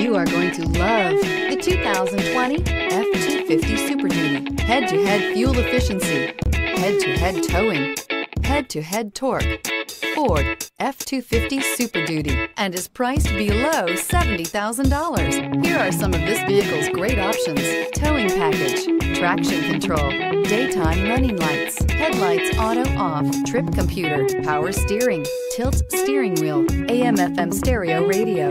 You are going to love the 2020 F-250 Super Duty. Head-to-head fuel efficiency, head-to-head towing, head-to-head torque. Ford F-250 Super Duty and is priced below $70,000. Here are some of this vehicle's great options. Towing package, traction control, daytime running lights, headlights auto off, trip computer, power steering, tilt steering wheel, AM FM stereo radio,